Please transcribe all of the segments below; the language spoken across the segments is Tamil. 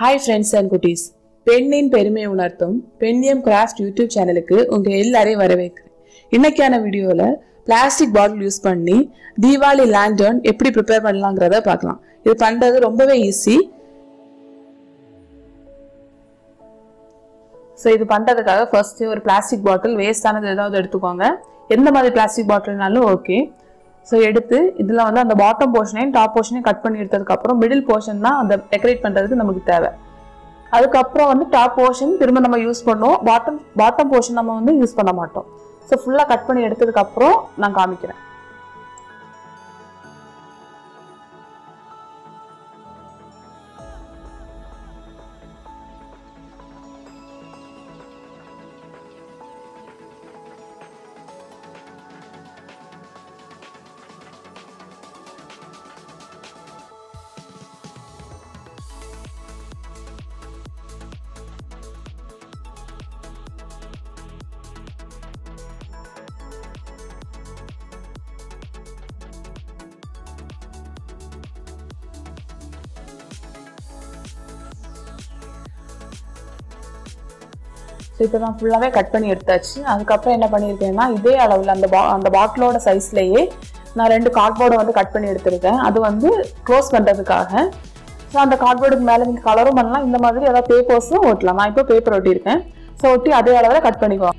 ஹாய் ஃப்ரெண்ட்ஸ் அண்ட் குட்டீஸ் பெண்ணின் பெருமை உணர்த்தும் பெண்ணியம் கிராஃப்ட் யூடியூப் சேனலுக்கு உங்கள் எல்லாரையும் வரவேற்கிறேன். இன்னைக்கான வீடியோவில் பிளாஸ்டிக் பாட்டில் யூஸ் பண்ணி தீபாவளி லேண்டர்ன் எப்படி ப்ரிப்பேர் பண்ணலாங்கிறத பார்க்கலாம். இது பண்ணுறது ரொம்பவே ஈஸி ஸோ இது பண்ணுறதுக்காக ஃபர்ஸ்ட்டு ஒரு பிளாஸ்டிக் பாட்டில் வேஸ்டானது ஏதாவது எடுத்துக்கோங்க. எந்த மாதிரி பிளாஸ்டிக் பாட்டில்னாலும் ஓகே ஸோ எடுத்து இதில் வந்து அந்த பாட்டம் போர்ஷனையும் டாப் போர்ஷனையும் கட் பண்ணி எடுத்ததுக்கப்புறம் மிடில் போர்ஷன் தான் அந்த டெக்கரேட் பண்ணுறதுக்கு நமக்கு தேவை. அதுக்கப்புறம் வந்து டாப் போர்ஷன் திரும்ப நம்ம யூஸ் பண்ணுவோம். பாட்டம் பாட்டம் போர்ஷன் நம்ம வந்து யூஸ் பண்ண மாட்டோம். ஸோ ஃபுல்லாக கட் பண்ணி எடுத்ததுக்கப்புறம் நான் காமிக்கிறேன். ஸோ இப்போ நான் ஃபுல்லாகவே கட் பண்ணி எடுத்தாச்சு. அதுக்கப்புறம் என்ன பண்ணியிருக்கேன்னா இதே அளவில் அந்த பா அந்த பாட்டிலோட சைஸ்லேயே நான் ரெண்டு கார்ட்போர்டை வந்து கட் பண்ணி எடுத்திருக்கேன். அது வந்து க்ளோஸ் பண்ணுறதுக்காக ஸோ அந்த கார்ட்போர்டுக்கு மேலே நீங்கள் கலரும் பண்ணலாம். இந்த மாதிரி ஏதாவது பேப்பர்ஸும் ஓட்டலாம். நான் இப்போ பேப்பர் ஒட்டியிருக்கேன். ஸோ ஒட்டி அதே அளவில் கட் பண்ணிக்குவோம்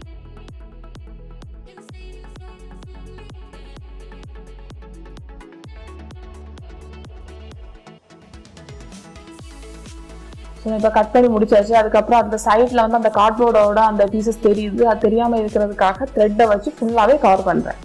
ஸோ இப்போ கட் பண்ணி முடிச்சாச்சு. அதுக்கப்புறம் அந்த சைடில் வந்து அந்த கார்ட்போர்டோட அந்த பீசஸ் தெரியுது. அது தெரியாமல் இருக்கிறதுக்காக த்ரெட்டை வச்சு ஃபுல்லாகவே கவர் பண்ணுறேன்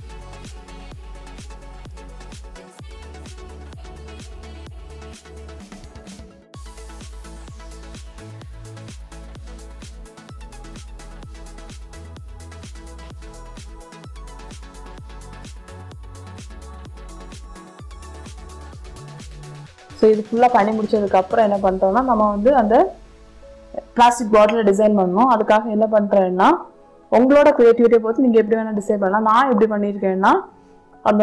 ஸோ இது ஃபுல்லாக பண்ணி முடிச்சதுக்கப்புறம் என்ன பண்ணுறோம்னா நம்ம வந்து அந்த பிளாஸ்டிக் பாட்டில் டிசைன் பண்ணணும். அதுக்காக என்ன பண்ணுறேன்னா உங்களோட க்ரியேட்டிவிட்டியை பொறுத்து நீங்கள் எப்படி வேணால் டிசைன் பண்ணலாம். நான் எப்படி பண்ணியிருக்கேன்னா அந்த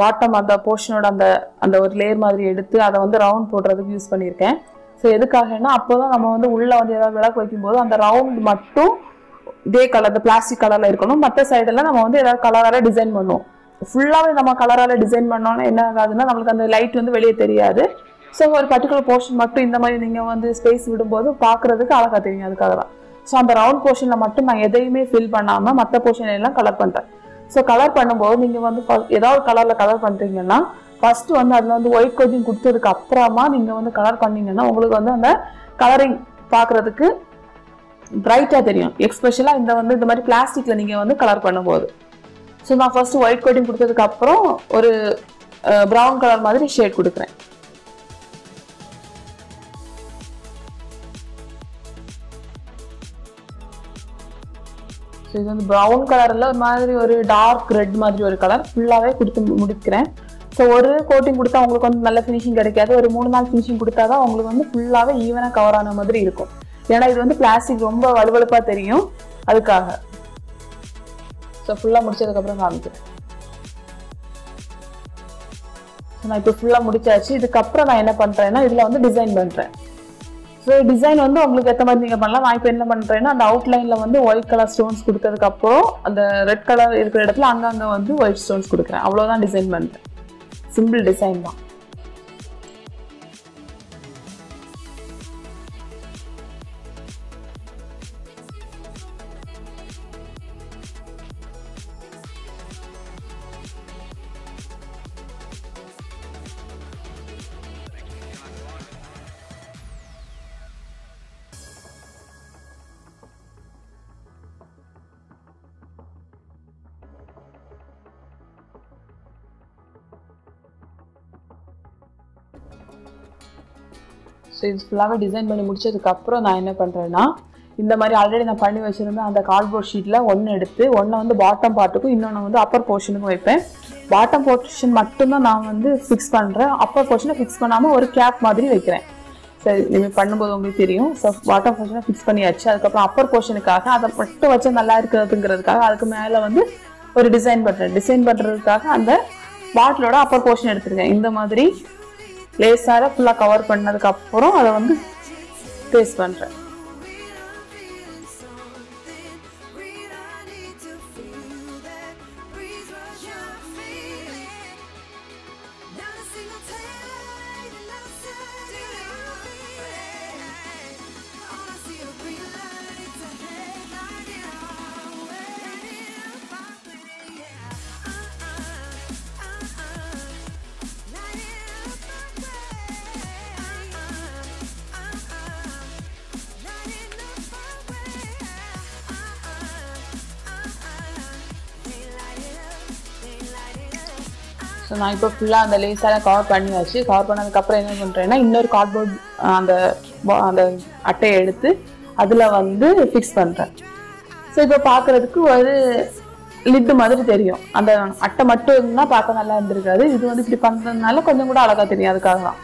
பாட்டம் அந்த போர்ஷனோட அந்த அந்த ஒரு லேயர் மாதிரி எடுத்து அதை வந்து ரவுண்ட் போடுறதுக்கு யூஸ் பண்ணியிருக்கேன். ஸோ எதுக்காகன்னா அப்போ தான் நம்ம வந்து உள்ளே வந்து ஏதாவது விளக்கு வைக்கும்போது அந்த ரவுண்ட் மட்டும் இதே கலர் இந்த பிளாஸ்டிக் கலரில் இருக்கணும். மற்ற சைடெல்லாம் நம்ம வந்து ஏதாவது கலரால் டிசைன் பண்ணுவோம். ஃபுல்லாகவே நம்ம கலரால் டிசைன் பண்ணோன்னா என்ன ஆகாதுன்னா நம்மளுக்கு அந்த லைட் வந்து வெளியே தெரியாது. ஸோ ஒரு பர்டிகுலர் போர்ஷன் மட்டும் இந்த மாதிரி நீங்கள் வந்து ஸ்பேஸ் விடும்போது பார்க்குறதுக்கு அழகாக தெரியும் அதுக்காக தான் ஸோ அந்த ரவுண்ட் போர்ஷனில் மட்டும் நான் எதையுமே ஃபில் பண்ணாமல் மற்ற போர்ஷன் எல்லாம் கலர் பண்ணுறேன் ஸோ கலர் பண்ணும்போது நீங்கள் வந்து ஏதாவது கலரில் கலர் பண்ணுறீங்கன்னா ஃபஸ்ட்டு வந்து அதில் வந்து ஒயிட் கோட்டிங் கொடுத்ததுக்கு அப்புறமா நீங்கள் வந்து கலர் பண்ணீங்கன்னா உங்களுக்கு வந்து அந்த கலரிங் பார்க்குறதுக்கு பிரைட்டாக தெரியும். எக்ஸ்பெஷலாக இந்த வந்து இந்த மாதிரி பிளாஸ்டிக்கில் நீங்கள் வந்து கலர் பண்ணும்போது. ஸோ நான் ஃபஸ்ட்டு ஒயிட் கோட்டிங் கொடுத்ததுக்கப்புறம் ஒரு ப்ரௌன் கலர் மாதிரி ஷேட் கொடுக்குறேன். ஸோ இது வந்து ப்ரௌன் கலரில் ஒரு மாதிரி ஒரு டார்க் ரெட் மாதிரி ஒரு கலர் ஃபுல்லாகவே கொடுத்து முடிக்கிறேன். ஸோ ஒரு கோட்டிங் கொடுத்தா உங்களுக்கு வந்து நல்ல ஃபினிஷிங் கிடைக்காது. ஒரு மூணு நாள் ஃபினிஷிங் கொடுத்தா தான் உங்களுக்கு வந்து ஃபுல்லாகவே ஈவனாக கவர் ஆன மாதிரி இருக்கும். ஏன்னா இது வந்து பிளாஸ்டிக் ரொம்ப வலுவலுப்பாக தெரியும். அதுக்காக. ஸோ ஃபுல்லாக முடிச்சதுக்கப்புறம் காமிக்கிறேன். நான் இப்போ ஃபுல்லாக முடிச்சாச்சு. இதுக்கப்புறம் நான் என்ன பண்ணுறேன்னா இதில் வந்து டிசைன் பண்ணுறேன் ஸோ டிசைன் வந்து உங்களுக்கு ஏற்ற மாதிரி நீங்கள் பண்ணலாம். நான் இப்போ என்ன பண்ணுறேன்னா அந்த அவுட்லைனில் வந்து ஒயிட் கலர் ஸ்டோன்ஸ் கொடுத்ததுக்கப்புறம் அந்த ரெட் கலர் இருக்கிற இடத்துல அங்கங்கே வந்து ஒயிட் ஸ்டோன்ஸ் கொடுக்குறேன். அவ்வளோதான் டிசைன் பண்ணுறேன் சிம்பிள் டிசைன் தான். ஸோ இது ஃபுல்லாகவே டிசைன் பண்ணி முடிச்சதுக்கப்புறம் நான் என்ன பண்ணுறேன்னா இந்த மாதிரி ஆல்ரெடி நான் பண்ணி வச்சுருந்தேன் அந்த கார்ட்போர்ட் ஷீட்டில் ஒன்று எடுத்து ஒன்றை வந்து பாட்டம் பார்ட்டுக்கும் இன்னொன்று வந்து அப்பர் போர்ஷனுக்கும் வைப்பேன். பாட்டம் போர்ஷன் மட்டும்தான் நான் வந்து ஃபிக்ஸ் பண்ணுறேன் அப்பர் போர்ஷனை ஃபிக்ஸ் பண்ணாமல் ஒரு கேப் மாதிரி வைக்கிறேன். சரி நீங்கள் பண்ணும்போது உங்களுக்கு தெரியும். ஸோ பாட்டம் போர்ஷனை ஃபிக்ஸ் பண்ணியாச்சு. அதுக்கப்புறம் அப்பர் போர்ஷனுக்காக அதை மட்டும் வச்சா நல்லா இருக்கிறதுங்கிறதுக்காக அதுக்கு மேலே வந்து ஒரு டிசைன் பண்ணுறேன் டிசைன் பண்ணுறதுக்காக அந்த பாட்டிலோட அப்பர் போர்ஷன் எடுத்துருக்கேன். இந்த மாதிரி லேஸாக ஃபுல்லாக கவர் பண்ணதுக்கு அப்புறம் அதை வந்து பேஸ்ட் பண்ணுறேன் ஸோ நான் இப்போ ஃபுல்லாக அந்த லேஸாக கவர் பண்ணியாச்சு. கவர் பண்ணதுக்கப்புறம் என்ன பண்ணுறேன்னா இன்னொரு கார்ட்போர்ட் அந்த அந்த அட்டையை எடுத்து அதில் வந்து ஃபிக்ஸ் பண்ணுறேன் ஸோ இப்போ பார்க்குறதுக்கு ஒரு லிட்டு மாதிரி தெரியும். அந்த அட்டை மட்டும் இருந்தால் பார்க்க நல்லா இருந்திருக்காது. இது வந்து இப்படி பண்ணுறதுனால கொஞ்சம் கூட அழகாக தெரியும் அதுக்காக தான்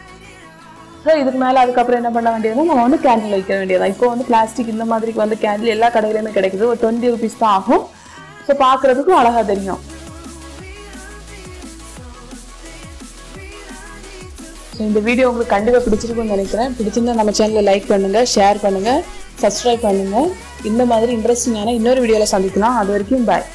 ஸோ இதுக்கு மேலே அதுக்கப்புறம் என்ன பண்ண வேண்டியதுன்னா நம்ம வந்து கேண்டில் வைக்க வேண்டியதான் இப்போ வந்து பிளாஸ்டிக் இந்த மாதிரி வந்து கேண்டில் எல்லா கடையிலையுமே கிடைக்குது. ஒரு டுவெண்ட்டி ருபீஸ் தான் ஆகும். ஸோ பார்க்குறதுக்கும் அழகாக தெரியும். இந்த வீடியோ உங்களுக்கு கண்டிப்பாக பிடிச்சிருக்கும்னு நினைக்கிறேன். பிடிச்சிருந்தா நம்ம சேனலை லைக் பண்ணுங்கள் ஷேர் பண்ணுங்கள் சப்ஸ்கிரைப் பண்ணுங்கள் இந்த மாதிரி இன்ட்ரெஸ்டிங்கான இன்னொரு வீடியோவில் சந்திக்கலாம். அது வரைக்கும் பாய்